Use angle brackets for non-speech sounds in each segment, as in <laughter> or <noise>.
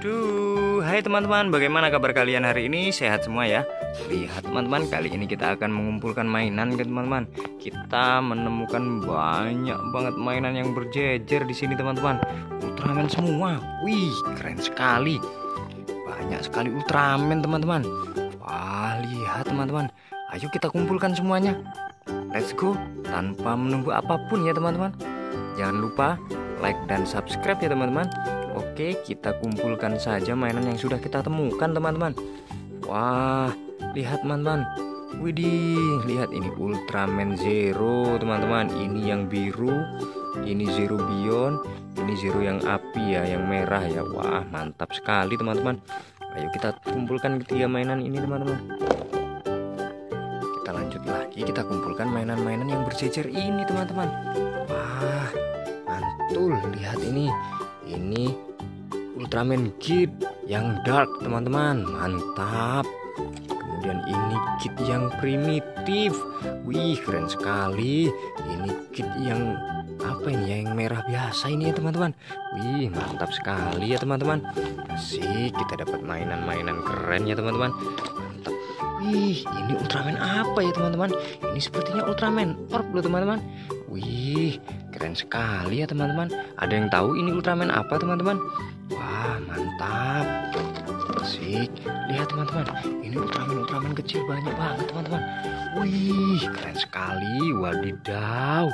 Duh, hai teman-teman, bagaimana kabar kalian hari ini? Sehat semua ya? Lihat teman-teman, kali ini kita akan mengumpulkan mainan ke teman-teman. Kita menemukan banyak banget mainan yang berjejer di sini teman-teman. Ultraman semua. Wih, keren sekali. Banyak sekali Ultraman teman-teman. Wah, lihat teman-teman. Ayo kita kumpulkan semuanya. Let's go tanpa menunggu apa pun ya teman-teman. Jangan lupa like dan subscribe ya teman-teman. Oke, kita kumpulkan saja mainan yang sudah kita temukan, teman-teman. Wah, lihat teman-teman. Widih, lihat ini Ultraman Zero, teman-teman. Ini yang biru, ini Zero Beyond, ini Zero yang api ya, yang merah ya. Wah, mantap sekali, teman-teman. Ayo kita kumpulkan ketiga mainan ini, teman-teman. Kita lanjut lagi, kita kumpulkan mainan-mainan yang berjejer ini, teman-teman. Wah, mantul. Lihat ini. Ini Ultraman Kit yang dark teman-teman. Mantap. Kemudian ini kit yang primitif. Wih keren sekali. Ini kit yang apa ini ya yang merah biasa ini ya teman-teman? Wih mantap sekali ya teman-teman. Asik kita dapat mainan-mainan keren ya teman-teman. Mantap. Wih ini Ultraman apa ya teman-teman? Ini sepertinya Ultraman Orb loh teman-teman keren sekali ya teman-teman. Ada yang tahu ini Ultraman apa teman-teman? Wah mantap. Asik. Lihat teman-teman. Ini Ultraman-Ultraman kecil banyak banget teman-teman. Wih keren sekali. Wadidaw.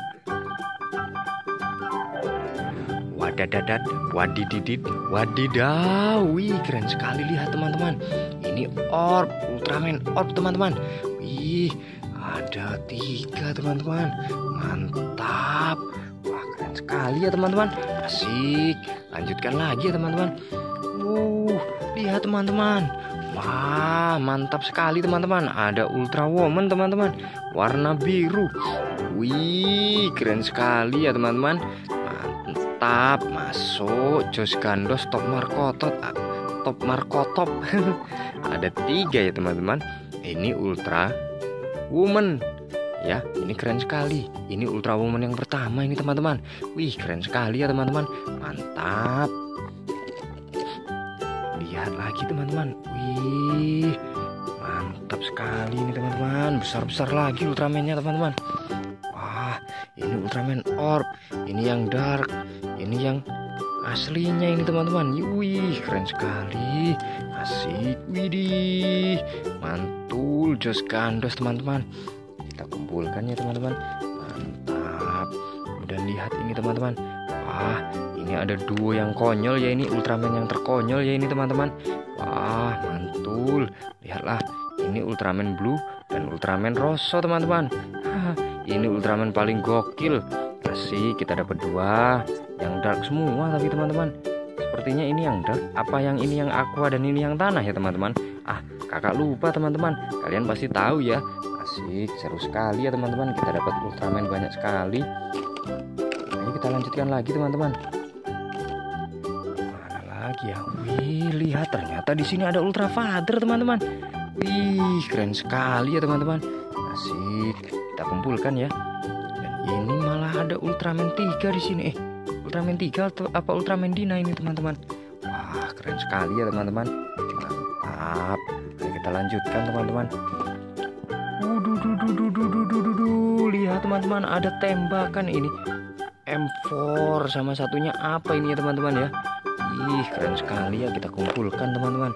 Wadadadat Wadididit Wadidaw. Wih keren sekali. Lihat teman-teman. Ini orb Ultraman orb teman-teman. Wih ada tiga teman-teman. Mantap Sekali ya teman-teman Asik Lanjutkan lagi ya teman-teman. Uh, lihat teman-teman. Wah, mantap sekali teman-teman. Ada Ultra Woman teman-teman. Warna biru. Wih, keren sekali ya teman-teman. Mantap. Masuk Jos Gandos Top Markotot. Ah, top Markotop. <laughs> Ada tiga ya teman-teman. Ini Ultra Woman ya ini keren sekali. Ini Ultra Woman yang pertama ini teman-teman. Wih keren sekali ya teman-teman. Mantap. Lihat lagi teman-teman. Wih mantap sekali ini teman-teman. Besar-besar lagi Ultramannya teman-teman. Wah ini Ultraman Orb. Ini yang dark. Ini yang aslinya ini teman-teman. Wih keren sekali. Asik. Widih. Mantul. Jos gandos teman-teman kumpulkan ya teman-teman. Mantap. Dan lihat ini teman-teman. Wah ini ada duo yang konyol ya ini. Ultraman yang terkonyol ya ini teman-teman. Wah mantul. Lihatlah ini Ultraman Blue dan Ultraman Rosso teman-teman. Ini Ultraman paling gokil. Kasih kita dapat dua. Yang dark semua tapi teman-teman. Sepertinya ini yang dark. Apa yang ini yang aqua dan ini yang tanah ya teman-teman? Ah kakak lupa teman-teman. Kalian pasti tahu ya asik seru sekali ya teman-teman. Kita dapat Ultraman banyak sekali. Ayo kita lanjutkan lagi teman-teman. Mana lagi ya? Wih lihat ternyata di sini ada Ultra Father teman-teman. Wih keren sekali ya teman-teman. Asik kita kumpulkan ya. Dan ini malah ada Ultraman 3 di sini. Eh Ultraman 3 atau apa Ultraman Dina ini teman-teman? Wah keren sekali ya teman-teman. Mantap kita lanjutkan teman-teman Waduh, lihat teman-teman ada tembakan ini. M4 sama satunya apa ini ya teman-teman ya? Ih keren sekali ya kita kumpulkan teman-teman.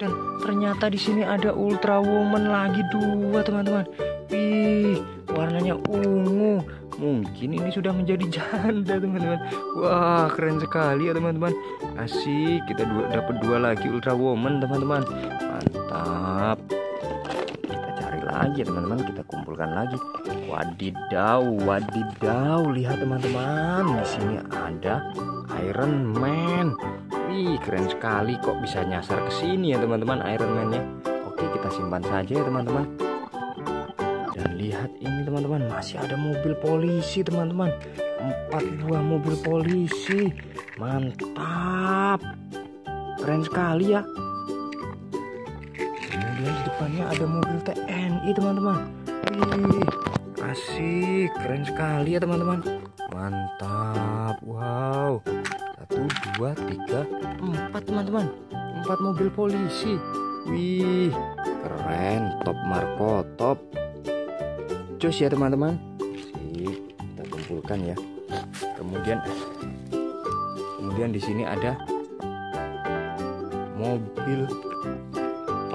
Dan ternyata di sini ada Ultra Woman lagi dua teman-teman. Ih warnanya ungu. Mungkin ini sudah menjadi <laughs> janda teman-teman. Wah keren sekali ya teman-teman. Asik kita dapat dua lagi Ultra Woman teman-teman. Mantap lagi teman-teman. Kita kumpulkan lagi. Wadidaw wadidaw. Lihat teman-teman. Di sini ada Iron Man. Wih keren sekali. Kok bisa nyasar ke sini ya teman-teman Iron Man-nya? Oke kita simpan saja ya teman-teman. Dan lihat ini teman-teman. Masih ada mobil polisi teman-teman. Empat buah mobil polisi. Mantap. Keren sekali ya kemudian di depannya ada mobil TNI teman-teman. Wih asik keren sekali ya teman-teman. Mantap wow. Dua tiga empat teman-teman. Empat mobil polisi. Wih keren. Top Marco top. Jos ya teman-teman. Kita kumpulkan ya. Kemudian kemudian di sini ada mobil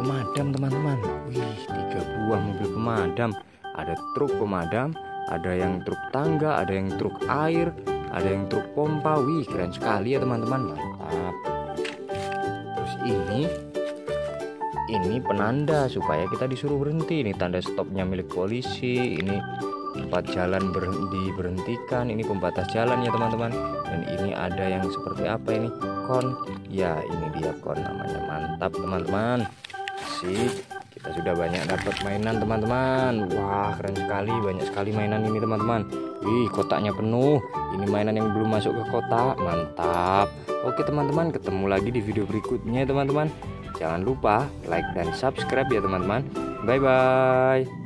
pemadam teman-teman. Wih tiga buah mobil pemadam. Ada truk pemadam ada yang truk tangga ada yang truk air ada yang truk pompa. Wih keren sekali ya teman-teman. Mantap. Terus ini ini penanda supaya kita disuruh berhenti. Ini tanda stopnya milik polisi. Ini tempat jalan ber, diberhentikan ini pembatas jalan ya teman-teman. Dan ini ada yang seperti apa ini? Kon. Ya ini dia kon namanya. Mantap teman-teman sip. Kita sudah banyak dapat mainan teman-teman. Wah keren sekali. Banyak sekali mainan ini teman-teman. Wih kotaknya penuh. Ini mainan yang belum masuk ke kotak. Mantap. Oke teman-teman. Ketemu lagi di video berikutnya teman-teman. Jangan lupa like dan subscribe ya teman-teman. Bye bye